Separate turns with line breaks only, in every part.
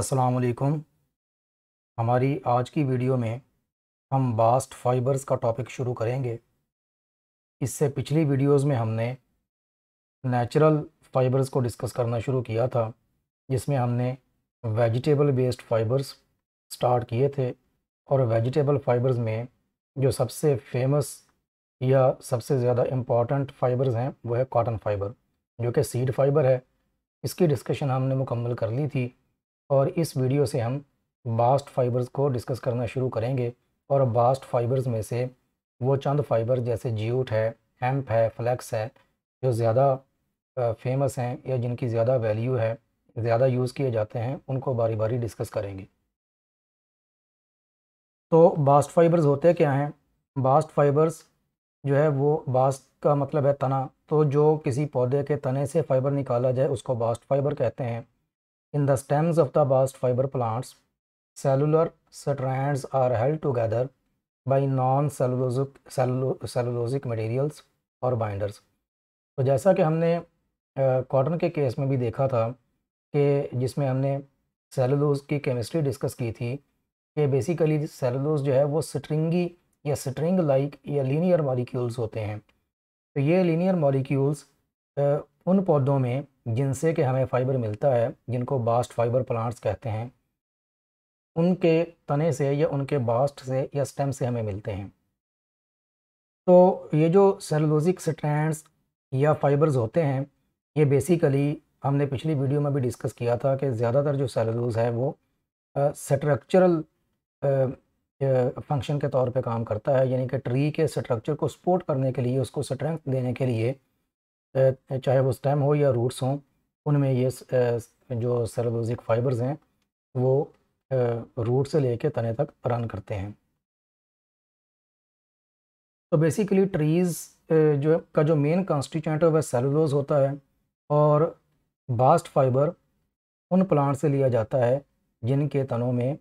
अस्सलाम वालेकुम हमारी आज की वीडियो में हम बास्ट फाइबर्स का टॉपिक शुरू करेंगे। इससे पिछली वीडियोस में हमने नेचुरल फाइबर्स को डिस्कस करना शुरू किया था, जिसमें हमने वेजिटेबल बेस्ड फाइबर्स स्टार्ट किए थे और वेजिटेबल फाइबर्स में जो सबसे फ़ेमस या सबसे ज़्यादा इंपॉर्टेंट फाइबर्स हैं, वो है कॉटन फाइबर, जो कि सीड फाइबर है। इसकी डिस्कशन हमने मुकम्मल कर ली थी। और इस वीडियो से हम बास्ट फाइबर्स को डिस्कस करना शुरू करेंगे। और बास्ट फाइबर्स में से वो चंद फाइबर जैसे जियूट है हेम्प है फ्लैक्स है, जो ज़्यादा फ़ेमस हैं या जिनकी ज़्यादा वैल्यू है, ज़्यादा यूज़ किए जाते हैं, उनको बारी बारी डिस्कस करेंगे। तो बास्ट फाइबर्स होते क्या हैं? बास्ट फाइबर्स जो है वो बास्ट का मतलब है तना। तो जो किसी पौधे के तने से फ़ाइबर निकाला जाए, उसको बास्ट फाइबर कहते हैं। In the stems of the bast fibre plants cellular strands held together by non cellulosic cellulosic materials और बाइंडर्स तो जैसा कि हमने कॉटन के केस में भी देखा था कि जिसमें हमने सेलुलोज की केमिस्ट्री डिस्कस की थी कि बेसिकली सेलुलोज जो है वो स्ट्रिंगी या स्ट्रिंग लाइक या लीनियर मॉलिक्यूल्स होते हैं। तो ये लीनियर मॉलिक्यूल्स उन पौधों में जिनसे कि हमें फ़ाइबर मिलता है, जिनको बास्ट फाइबर प्लांट्स कहते हैं, उनके तने से या उनके बास्ट से या स्टेम से हमें मिलते हैं। तो ये जो सेलोजिक स्ट्रैंड्स या फाइबर्स होते हैं, ये बेसिकली हमने पिछली वीडियो में भी डिस्कस किया था कि ज़्यादातर जो सेलुलोज है वो स्ट्रक्चरल फ़ंक्शन के तौर पे काम करता है। यानी कि ट्री के स्ट्रक्चर को सपोर्ट करने के लिए, उसको स्ट्रेंथ देने के लिए चाहे वो स्टेम हो या रूट्स हों, उनमें ये जो सेलोजिक फाइबर्स हैं, वो रूट से लेके तने तक रन करते हैं। तो बेसिकली ट्रीज़ जो, का जो मेन कॉन्स्टिट्यूंट है, वह सेलुलोज होता है और बास्ट फाइबर उन प्लांट से लिया जाता है, जिनके तनों में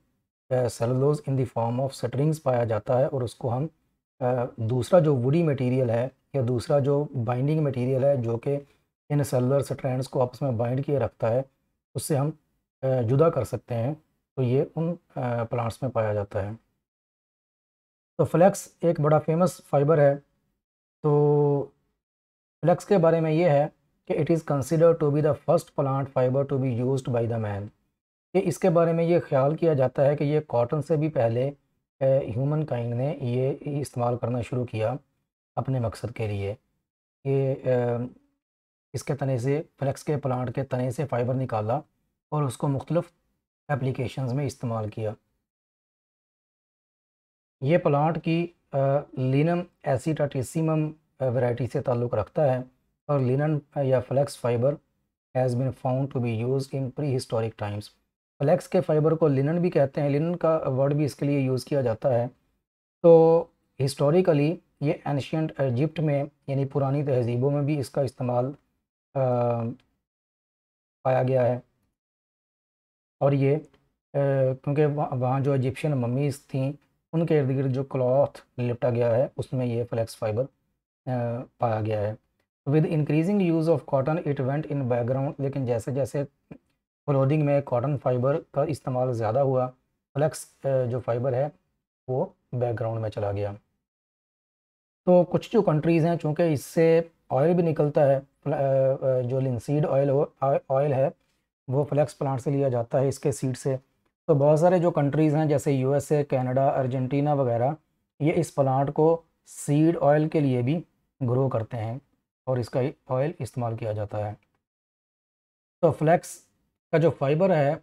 cellulose in the form of strings पाया जाता है और उसको हम दूसरा जो वुडी मटेरियल है या दूसरा जो बाइंडिंग मटेरियल है, जो कि इन सेलुलर स्ट्रैंड्स को आपस में बाइंड किए रखता है, उससे हम जुदा कर सकते हैं तो ये उन प्लांट्स में पाया जाता है। तो फ्लैक्स एक बड़ा फ़ेमस फाइबर है। तो फ्लैक्स के बारे में ये है कि it is consider to be the first plant fibre to be use by the man कि इसके बारे में ये ख्याल किया जाता है कि ये कॉटन से भी पहले ह्यूमन काइंड ने ये इस्तेमाल करना शुरू किया। अपने मकसद के लिए ये इसके तने से, फ्लेक्स के प्लांट के तने से फ़ाइबर निकाला और उसको मुख्तलिफ़ एप्लीकेशंस में इस्तेमाल किया। ये प्लांट की लिनम एसिटाटिसिमम वैरायटी से ताल्लुक़ रखता है और लिनन या flax fibre has been found to be use in prehistoric times flax के फाइबर को लिनन भी कहते हैं। लिनन का वर्ड भी इसके लिए यूज़ किया जाता है। तो हिस्टोरिकली ये एनशियंट इजिप्ट में, यानी पुरानी तहजीबों में भी इसका इस्तेमाल पाया गया है। और ये क्योंकि वहाँ जो इजिप्शियन मम्मीज़ थी, उनके इर्द गिर्द जो क्लॉथ लिपटा गया है, उसमें ये फ्लेक्स फाइबर पाया गया है। With increasing use of cotton it went in background लेकिन जैसे जैसे क्लोदिंग में कॉटन फाइबर का इस्तेमाल ज़्यादा हुआ फ्लैक्स जो फाइबर है, वो बैकग्राउंड में चला गया। तो कुछ जो कंट्रीज़ हैं, चूँकि इससे ऑयल भी निकलता है जो लिंसीड ऑयल ऑयल है वो फ्लेक्स प्लांट से लिया जाता है इसके सीड से। तो बहुत सारे जो कंट्रीज़ हैं, जैसे यूएसए कनाडा अर्जेंटीना वगैरह, ये इस प्लांट को सीड ऑयल के लिए भी ग्रो करते हैं और इसका ऑयल इस्तेमाल किया जाता है। तो फ्लेक्स का जो फाइबर है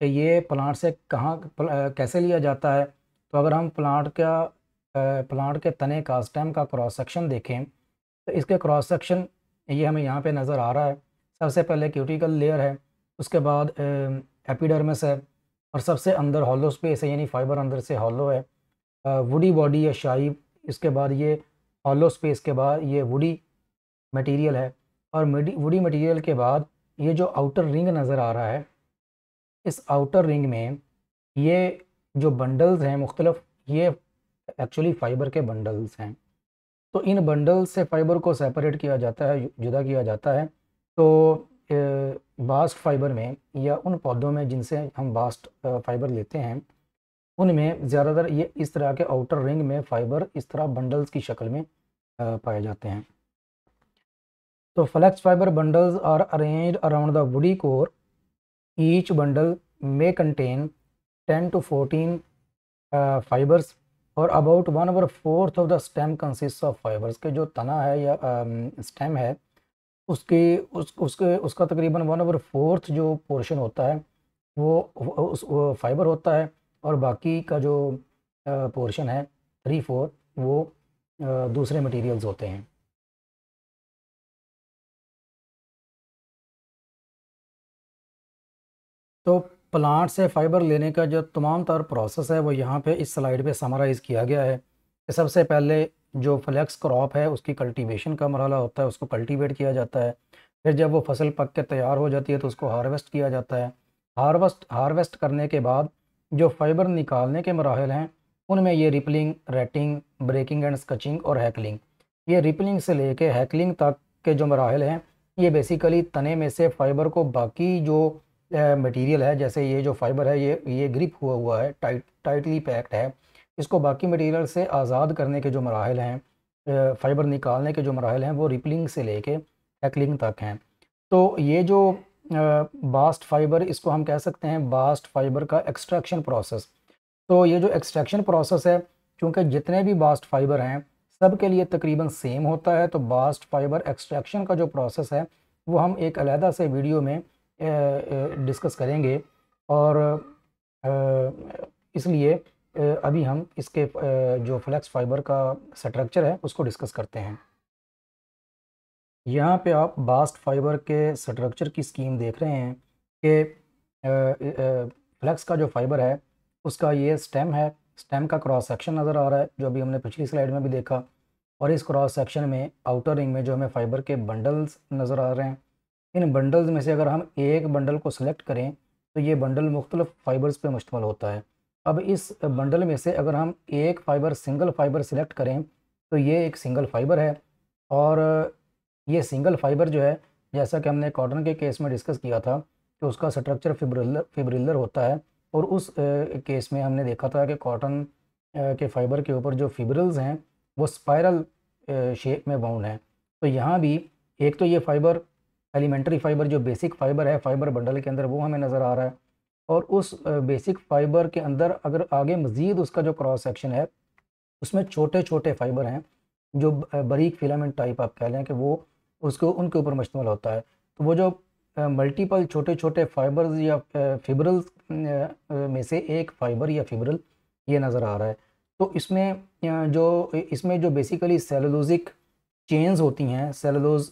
ये प्लांट से कहाँ कैसे लिया जाता है? तो अगर हम प्लांट का प्लांट के तने का स्टेम का क्रॉस सेक्शन देखें तो इसके क्रॉस सेक्शन ये हमें यहाँ पे नज़र आ रहा है। सबसे पहले क्यूटिकल लेयर है, उसके बाद एपिडर्मिस है और सबसे अंदर हॉलो स्पेस है, यानी फाइबर अंदर से हॉलो है। वुडी बॉडी या शाइब इसके बाद ये हॉलो स्पेस के बाद ये वुडी मटेरियल है और वुडी मटेरियल के बाद ये जो आउटर रिंग नज़र आ रहा है, इस आउटर रिंग में ये जो बंडल्स हैं मुख्तलफ, ये एक्चुअली फ़ाइबर के बंडल्स हैं। तो इन बंडल्स से फ़ाइबर को सेपरेट किया जाता है जुदा किया जाता है। तो बास्ट फाइबर में या उन पौधों में जिनसे हम बास्ट फाइबर लेते हैं, उनमें ज़्यादातर ये इस तरह के आउटर रिंग में फाइबर इस तरह बंडल्स की शक्ल में पाए जाते हैं। तो flax fibre bundles are arranged around the woody core each bundle में कंटेन 10 टू 14 फाइबर्स और about one over fourth of the stem consist of fibres के जो तना है या स्टेम है, उसकी, उस, उसके, उसका तकरीबन वन ओवर फोर्थ जो पोर्शन होता है, वो उस फाइबर होता है और बाकी का जो पोर्शन है थ्री फोर वो दूसरे मटेरियल्स होते हैं। तो प्लांट से फ़ाइबर लेने का जो तमाम तर प्रोसेस है, वो यहाँ पे इस स्लाइड पे समराइज़ किया गया है। कि सबसे पहले जो फ्लैक्स क्रॉप है, उसकी कल्टीवेशन का मरहला होता है, उसको कल्टीवेट किया जाता है। फिर जब वो फ़सल पक के तैयार हो जाती है तो उसको हार्वेस्ट किया जाता है। हार्वेस्ट हार्वेस्ट करने के बाद जो फाइबर निकालने के मराहल हैं, उनमें ये rippling, retting, breaking and scutching और हैकलिंग। ये रिपलिंग से लेके हैकलिंग तक के जो मराहल हैं, ये बेसिकली तने में से फ़ाइबर को बाकी जो मटेरियल है, जैसे ये जो फाइबर है, ये ये ग्रिप हुआ हुआ है टाइट टाइटली पैक्ड है। इसको बाकी मटेरियल से आज़ाद करने के जो मराहल हैं फ़ाइबर निकालने के जो मराहल हैं, वो रिपलिंग से लेके हैकलिंग तक हैं। तो ये जो बास्ट फाइबर इसको हम कह सकते हैं बास्ट फाइबर का एक्सट्रैक्शन प्रोसेस तो ये जो एक्सट्रैक्शन प्रोसेस है क्योंकि जितने भी बास्ट फाइबर हैं सब के लिए तकरीबन सेम होता है तो बास्ट फाइबर एक्सट्रैक्शन का जो प्रोसेस है, वो हम एक अलहदा से वीडियो में डिस्कस करेंगे। और इसलिए अभी हम इसके जो फ्लैक्स फाइबर का स्ट्रक्चर है, उसको डिस्कस करते हैं। यहाँ पे आप बास्ट फाइबर के स्ट्रक्चर की स्कीम देख रहे हैं कि फ्लैक्स का जो फाइबर है, उसका ये स्टेम है। स्टेम का क्रॉस सेक्शन नज़र आ रहा है, जो अभी हमने पिछली स्लाइड में भी देखा। और इस क्रॉस सेक्शन में आउटर रिंग में जो हमें फाइबर के बंडल्स नज़र आ रहे हैं। इन बंडल्स में से अगर हम एक बंडल को सिलेक्ट करें तो ये बंडल मुख्तलिफ़ फ़ाइबर्स पे मुश्तमल होता है। अब इस बंडल में से अगर हम एक फ़ाइबर सिंगल फ़ाइबर सिलेक्ट करें तो ये एक सिंगल फ़ाइबर है। और ये सिंगल फ़ाइबर जो है, जैसा कि हमने कॉटन के केस में डिस्कस किया था कि उसका स्ट्रक्चर फिब्रिलर फिब्रिलर होता है, और उस केस में हमने देखा था कि कॉटन के फ़ाइबर के ऊपर जो फिब्रिल्स हैं, वो स्पायरल शेप में बाउंड हैं। तो यहाँ भी एक तो ये फ़ाइबर एलिमेंट्री फाइबर, जो बेसिक फाइबर है, फाइबर बंडल के अंदर वो हमें नज़र आ रहा है। और उस बेसिक फाइबर के अंदर अगर आगे मज़ीद उसका जो क्रॉस सेक्शन है, उसमें छोटे छोटे फाइबर हैं, जो बारीक फिलामेंट टाइप आप कह लें कि वो उसको, उनके ऊपर मुश्तमल होता है। तो वो जो मल्टीपल छोटे छोटे फाइबर्स या फिब्रल्स में से एक फाइबर या फिब्रल ये नज़र आ रहा है। तो इसमें जो इसमें जो बेसिकली सेलुलोजिक चेन्स होती हैं सेलुलोज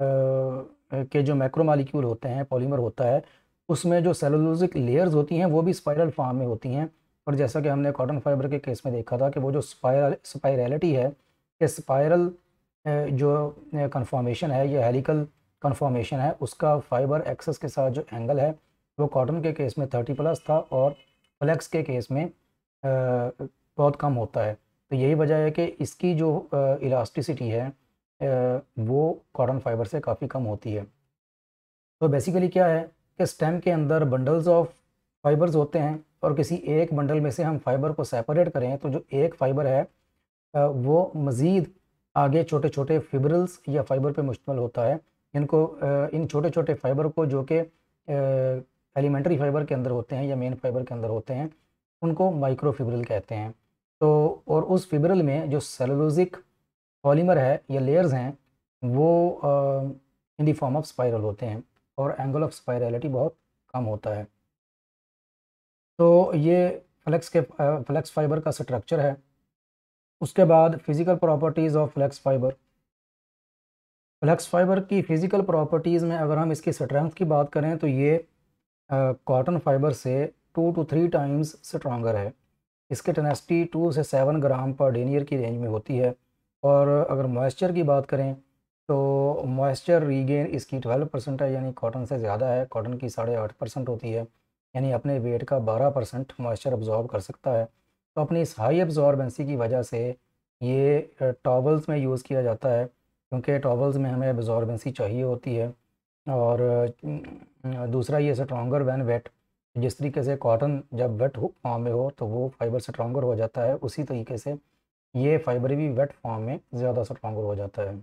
के जो मैक्रोमालिक्यूल होते हैं पॉलीमर होता है, उसमें जो सेलुलोजिक लेयर्स होती हैं, वो भी स्पायरल फॉर्म में होती हैं। और जैसा कि हमने कॉटन फाइबर के केस में देखा था कि वो जो स्पायरल स्पायरलिटी है, ये स्पायरल जो कन्फॉर्मेशन है, या हेलिकल कन्फॉर्मेशन है, उसका फाइबर एक्सेस के साथ जो एंगल है, वो कॉटन के केस में थर्टी प्लस था और फ्लेक्स के केस में बहुत कम होता है। तो यही वजह है कि इसकी जो इलास्टिसिटी है वो कॉटन फाइबर से काफ़ी कम होती है। तो बेसिकली क्या है कि स्टेम के अंदर बंडल्स ऑफ़ फाइबर्स होते हैं और किसी एक बंडल में से हम फाइबर को सेपरेट करें तो जो एक फ़ाइबर है वो मज़ीद आगे छोटे छोटे फिब्रल्स या फाइबर पे मुश्तमल होता है। इनको इन छोटे छोटे फाइबर को जो कि एलिमेंट्री फाइबर के अंदर होते हैं या मेन फाइबर के अंदर होते हैं, उनको माइक्रो फिब्रल कहते हैं। तो और उस फिब्रल में जो सेलुलोजिक पॉलीमर है, या लेयर्स हैं, वो in the form of spiral होते हैं और एंगल ऑफ़ स्पायरलिटी बहुत कम होता है। तो ये फ्लेक्स के फ्लेक्स फाइबर का स्ट्रक्चर है। उसके बाद physical properties of flax fibre flax fibre की फ़िज़िकल प्रॉपर्टीज़ में अगर हम इसकी स्ट्रेंथ की बात करें तो ये कॉटन फाइबर से two two three times stronger है। इसके टेनेसिटी टू से सेवन ग्राम पर डेनियर की रेंज में होती है। और अगर मॉइस्चर की बात करें तो मॉइस्चर रीगेन इसकी ट्वेल्व परसेंट है, यानी कॉटन से ज़्यादा है। कॉटन की साढ़े आठ परसेंट होती है, यानी अपने वेट का बारह परसेंट मॉइस्चर अब्जॉर्ब कर सकता है। तो अपनी इस हाई अब्जॉर्बेंसी की वजह से ये टॉवल्स में यूज़ किया जाता है, क्योंकि टॉवल्स में हमें अब्जॉर्बेंसी चाहिए होती है। और दूसरा ये स्ट्रॉन्गर वैन वेट जिस तरीके से कॉटन जब वेट फॉर्म में हो तो वो फाइबर स्ट्रॉन्गर हो जाता है। उसी तरीके से ये फाइबर भी वेट फॉर्म में ज़्यादा स्ट्रॉन्गर हो जाता है।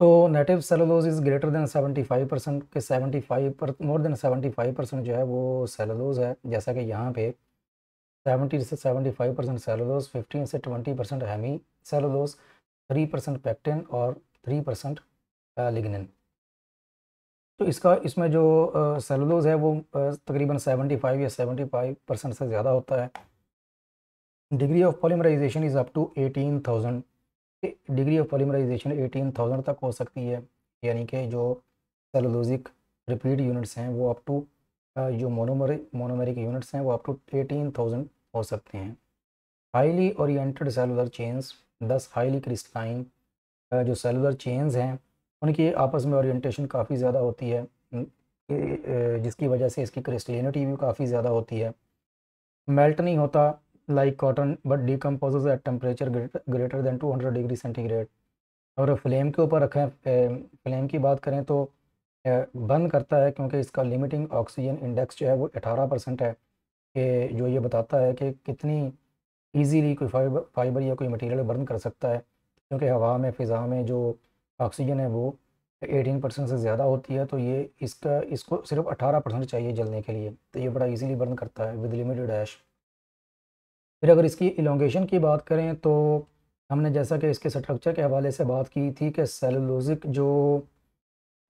तो native cellulose is greater than 75 percent के 75 पर मोर देन 75 परसेंट जो है वो सेलोलोज है। जैसा कि यहाँ पे 70 से 75 परसेंट सेलोलोज फिफ्टीन से 20 percent hemicellulose 3 percent pectin और 3 परसेंट लिग्निन तो इसका, इसमें जो सेलोलोज है वो तकरीबन 75 या 75 परसेंट से ज़्यादा होता है। Degree of polymerisation is up to 18,000 degree of polymerisation 18,000 तक हो सकती है यानी कि जो सेलोलोजिक रिपीट यूनिट्स हैं वो अप टू जो मोनोमर मोनोमेरिक यूनिट्स हैं वो अप टू 18,000 हो सकते हैं। हाईली ओरिएंटेड सेलुलर चेन्स दस हाईली क्रिस्टलाइन जो सेलुलर चेन्स हैं उनकी आपस में ओरिएंटेशन काफ़ी ज़्यादा होती है। जिसकी वजह से इसकी क्रिस्टलिनिटी भी काफ़ी ज़्यादा होती है। मेल्ट नहीं होता like cotton but decompose at temperature greater than 200 degree centigrade और फ्लेम के ऊपर रखें फ्लेम की बात करें तो बंद करता है क्योंकि इसका लिमिटिंग ऑक्सीजन इंडेक्स जो है वो 18 परसेंट है। कि जो ये बताता है कि कितनी इजीली कोई फाइबर फाइबर या कोई मटेरियल बर्न कर सकता है, क्योंकि हवा में, फ़िज़ा में जो ऑक्सीजन है वो 18 परसेंट से ज़्यादा होती है तो ये इसका, इसको सिर्फ़ 18 परसेंट चाहिए जलने के लिए। तो ये बड़ा इजीली बर्न करता है विद लिमिटेड ऐश फिर अगर इसकी इलोंगेशन की बात करें तो हमने जैसा कि इसके स्ट्रक्चर के हवाले से बात की थी कि सेलुलोजिक जो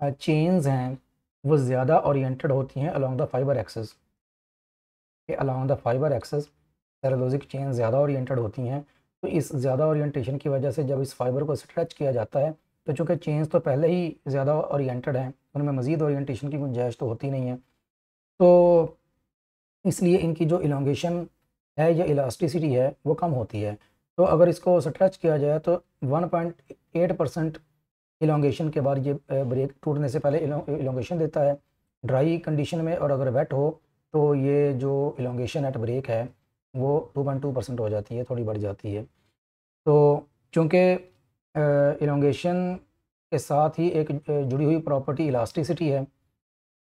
चेन्स हैं, वो ज़्यादा ओरिएंटेड होती हैं अलॉन्ग द फाइबर एक्सेस के along the fibre axis cellulosic chain ज़्यादा ओरिएंटेड होती हैं तो इस ज़्यादा ओरिएंटेशन की वजह से जब इस फाइबर को स्ट्रेच किया जाता है तो चूँकि चेन्स तो पहले ही ज़्यादा ओरिएंटेड हैं, उनमें मज़ीद ओरिएंटेशन की गुंजाइश तो होती नहीं है। तो इसलिए इनकी जो इलांगेशन है, या इलास्टिसिटी है, वो कम होती है। तो अगर इसको स्ट्रेच किया जाए तो 1.8 परसेंट इलांगेशन के बाद ये ब्रेक टूटने से पहले इलांगेशन देता है। ड्राई कंडीशन में और अगर वेट हो तो ये जो इलांगेशन एट ब्रेक है, वो 2.2 परसेंट हो जाती है, थोड़ी बढ़ जाती है। तो चूँकि इलांगेशन के साथ ही एक जुड़ी हुई प्रॉपर्टी इलास्टिसिटी है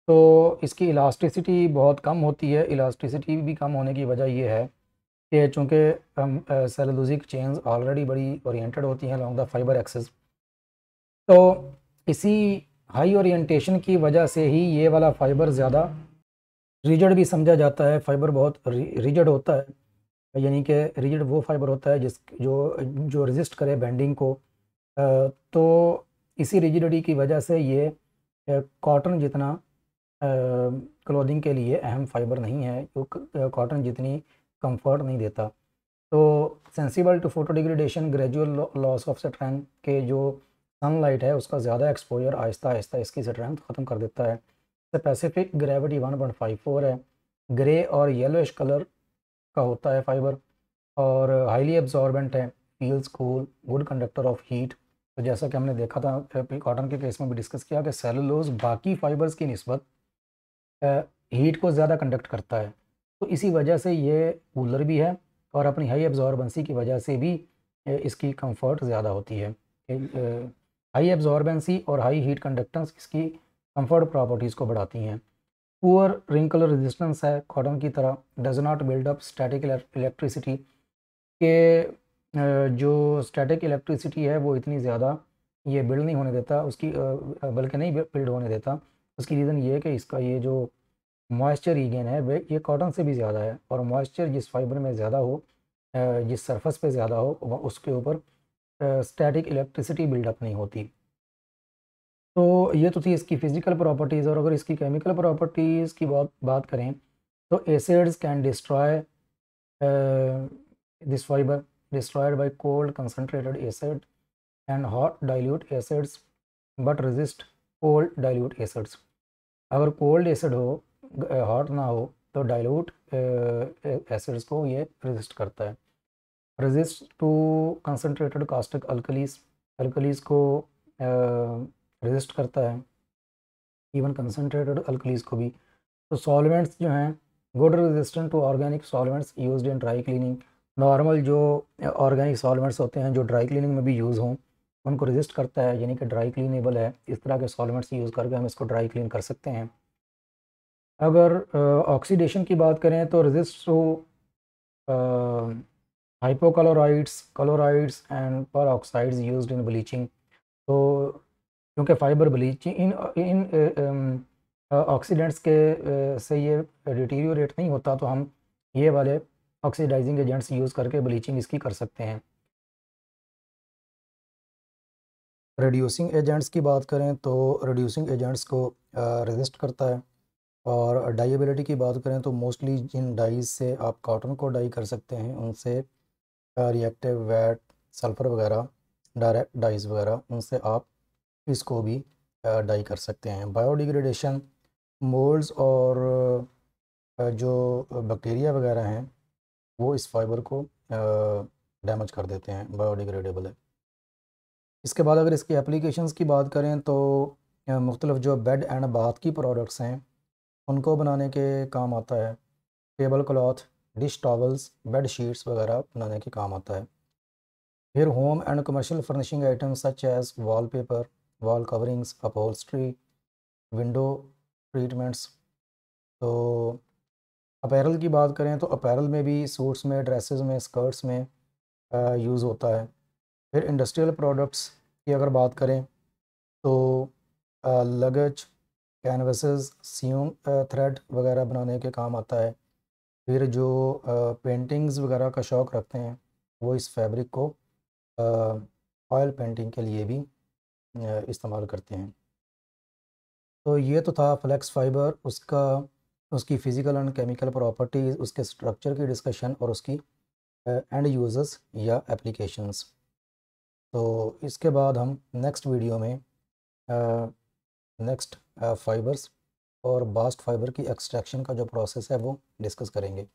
तो इसकी इलास्टिसिटी बहुत कम होती है। इलास्टिसिटी भी कम होने की वजह यह है कि चूँकि हम सेलुलोजिक चेन्स ऑलरेडी बड़ी ओरिएंटेड होती हैं लॉन्ग द फाइबर एक्सेस तो इसी हाई ओरिएंटेशन की वजह से ही ये वाला फ़ाइबर ज़्यादा रिजड भी समझा जाता है। फ़ाइबर बहुत रिजड होता है। यानी कि रिजड वो फाइबर होता है जिस, जो जो रजिस्ट करे बेंडिंग को। तो इसी रिजिडिटी की वजह से ये कॉटन जितना क्लोथिंग के लिए अहम फाइबर नहीं है। जो कॉटन जितनी कंफर्ट नहीं देता। तो sensible to photo degradation gradual loss of strength के जो सनलाइट है, उसका ज़्यादा एक्सपोजर आहिस्ता आहिस्ता इसकी स्ट्रेंथ ख़त्म कर देता है। स्पेसिफिक ग्रेविटी 1.54 है। ग्रे और येलोइश कलर का होता है फाइबर और हाईली एब्जॉर्बेंट है। Feels cool good conductor of heat तो जैसा कि हमने देखा था कॉटन के केस में भी डिस्कस किया कि सेलुलोज बाकी फाइबर्स की नस्बत हीट को ज़्यादा कंडक्ट करता है। तो इसी वजह से ये कूलर भी है और अपनी हाई एब्जॉर्बेंसी की वजह से भी इसकी कंफर्ट ज़्यादा होती है। हाई एब्जॉर्बेंसी और हाई हीट कंडक्टेंस इसकी कंफर्ट प्रॉपर्टीज़ को बढ़ाती हैं। पुअर रिंकल रेजिस्टेंस है कॉटन की तरह does not build up static electricity के जो स्टैटिक इलेक्ट्रिसिटी है वो इतनी ज़्यादा ये बिल्ड नहीं होने देता, उसकी बल्कि नहीं बिल्ड होने देता। उसकी रीज़न ये है कि इसका ये जो मॉइस्चर रीगेन है, वे ये कॉटन से भी ज़्यादा है और मॉइस्चर जिस फाइबर में ज़्यादा हो जिस सरफेस पे ज़्यादा हो उसके ऊपर स्टैटिक इलेक्ट्रिसिटी बिल्डअप नहीं होती। तो ये तो थी इसकी फ़िज़िकल प्रॉपर्टीज़ और अगर इसकी केमिकल प्रॉपर्टीज़ की बात बात करें तो acids can destroy this fibre destroyed by cold concentrated acid and hot dilute acids but resist cold dilute acids अगर कोल्ड एसिड हो हॉट ना हो तो डाइल्यूट एसिड्स को ये रेजिस्ट करता है। Resist to concentrated caustic alkalis alkalis को रेजिस्ट करता है। इवन कंसनट्रेटेड अल्कलीस को भी। तो सॉल्वेंट्स जो हैं good resistant to organic solvents used in dry cleaning normal जो ऑर्गेनिक सॉल्वेंट्स होते हैं, जो ड्राई क्लीनिंग में भी यूज़ हों, उनको रेजिस्ट करता है, यानी कि ड्राई क्लीनेबल है। इस तरह के सॉल्वेंट्स यूज़ करके हम इसको ड्राई क्लीन कर सकते हैं। अगर ऑक्सीडेशन की बात करें तो resist to hypochlorides chlorides and peroxides use in bleaching तो क्योंकि fibre bleaching in in oxidants के से ये डिटीरियोरेट नहीं होता तो हम ये वाले ऑक्सीडाइजिंग एजेंट्स यूज़ करके ब्लीचिंग इसकी कर सकते हैं। रिड्यूसिंग एजेंट्स की बात करें तो रिड्यूसिंग एजेंट्स को रेजिस्ट करता है। और डाइबिलिटी की बात करें तो मोस्टली जिन डाइज से आप कॉटन को डाई कर सकते हैं, उनसे रिएक्टिव वैट, सल्फ़र वगैरह, डायरेक्ट डाइज वगैरह, उनसे आप इसको भी डाई कर सकते हैं। बायोडिग्रेडेशन, मोल्ड्स और जो बैक्टीरिया वगैरह हैं, वो इस फाइबर को डैमेज कर देते हैं, बायोडिग्रेडेबल है। इसके बाद अगर इसकी एप्लीकेशंस की बात करें तो मुख्तलिफ़ जो बेड एंड बाथ की प्रोडक्ट्स हैं उनको बनाने के काम आता है। Table cloth, dish towels, bed sheets वगैरह बनाने के काम आता है। फिर home and commercial furnishing items such as wall paper wall coverings upholstery window treatments तो अपैरल की बात करें तो अपैरल में भी सूट्स में ड्रेसेस में स्कर्ट्स में यूज़ होता है। फिर इंडस्ट्रियल प्रोडक्ट्स की अगर बात करें तो लगज कैनवसेस सीम थ्रेड वगैरह बनाने के काम आता है। फिर जो पेंटिंग्स वगैरह का शौक़ रखते हैं, वो इस फैब्रिक को ऑयल पेंटिंग के लिए भी इस्तेमाल करते हैं। तो ये तो था फ्लेक्स फ़ाइबर उसका, उसकी फ़िज़िकल एंड केमिकल प्रॉपर्टीज़ उसके स्ट्रक्चर की डिस्कशन और उसकी एंड यूज़र्स या एप्लीकेशंस तो इसके बाद हम नेक्स्ट वीडियो में नेक्स्ट फाइबर्स और बास्ट फाइबर की एक्सट्रैक्शन का जो प्रोसेस है वो डिस्कस करेंगे।